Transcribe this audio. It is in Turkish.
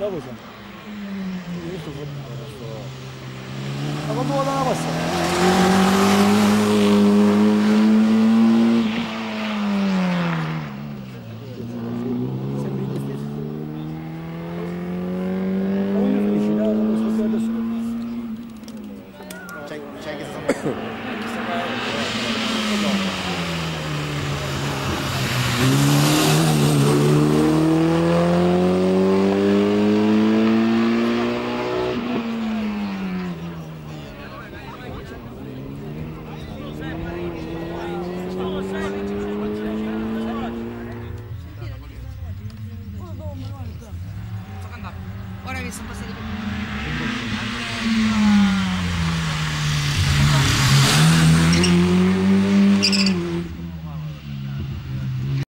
Ne yapacağım? Ama bu alana bas. Sen bir isso, não passaria